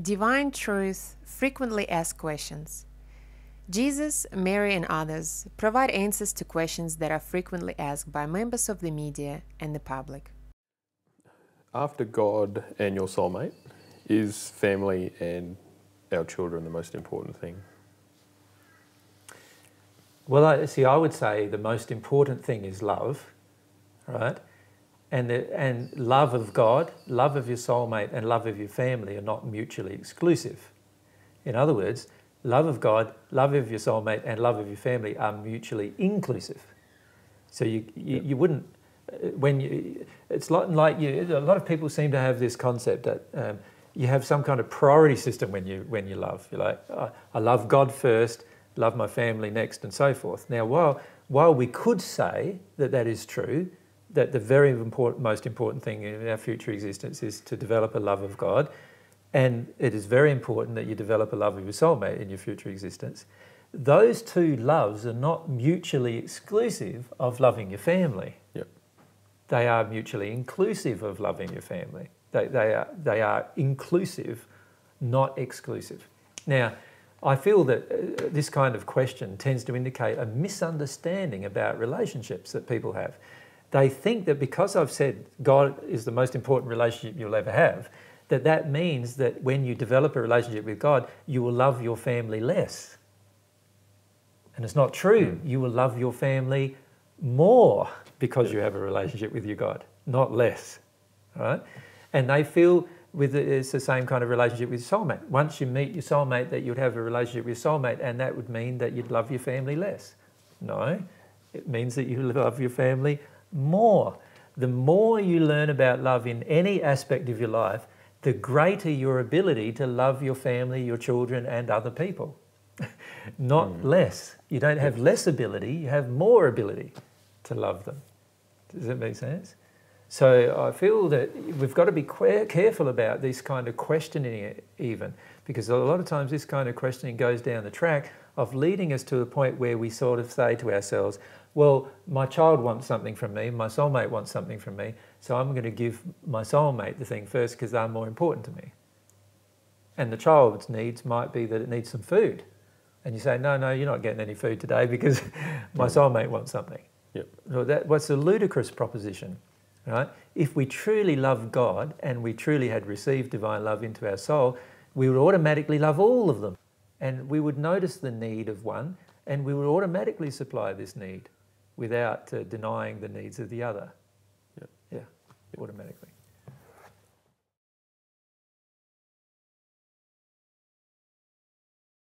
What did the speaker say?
Divine Truth Frequently Asked Questions. Jesus, Mary, and others provide answers to questions that are frequently asked by members of the media and the public. After God and your soulmate, is family and our children the most important thing? Well, I, see, I would say the most important thing is love, right? And, the, and love of God, love of your soulmate, and love of your family are not mutually exclusive. In other words, love of God, love of your soulmate, and love of your family are mutually inclusive. So you, you, you wouldn't, uh, when you, it's not like you, a lot of people seem to have this concept that um, you have some kind of priority system when you, when you love. You're like, oh, I love God first, love my family next, and so forth. Now, while, while we could say that that is true, that the very important, most important thing in our future existence is to develop a love of God. And it is very important that you develop a love of your soulmate in your future existence. Those two loves are not mutually exclusive of loving your family. Yep. They are mutually inclusive of loving your family. They, they, are, they are inclusive, not exclusive. Now, I feel that uh, this kind of question tends to indicate a misunderstanding about relationships that people have they think that because I've said God is the most important relationship you'll ever have, that that means that when you develop a relationship with God, you will love your family less. And it's not true. Mm. You will love your family more because you have a relationship with your God, not less. Right? And they feel with it's the same kind of relationship with soulmate. Once you meet your soulmate, that you'd have a relationship with soulmate, and that would mean that you'd love your family less. No, it means that you love your family more. The more you learn about love in any aspect of your life, the greater your ability to love your family, your children, and other people. Not mm. less. You don't have less ability, you have more ability to love them. Does that make sense? So I feel that we've got to be careful about this kind of questioning, even, because a lot of times this kind of questioning goes down the track of leading us to a point where we sort of say to ourselves, well, my child wants something from me, my soulmate wants something from me, so I'm going to give my soulmate the thing first because they're more important to me. And the child's needs might be that it needs some food. And you say, no, no, you're not getting any food today because my soulmate wants something. Yep. So that, what's a ludicrous proposition, right? If we truly love God and we truly had received divine love into our soul, we would automatically love all of them. And we would notice the need of one and we would automatically supply this need without uh, denying the needs of the other. Yeah, yep. automatically.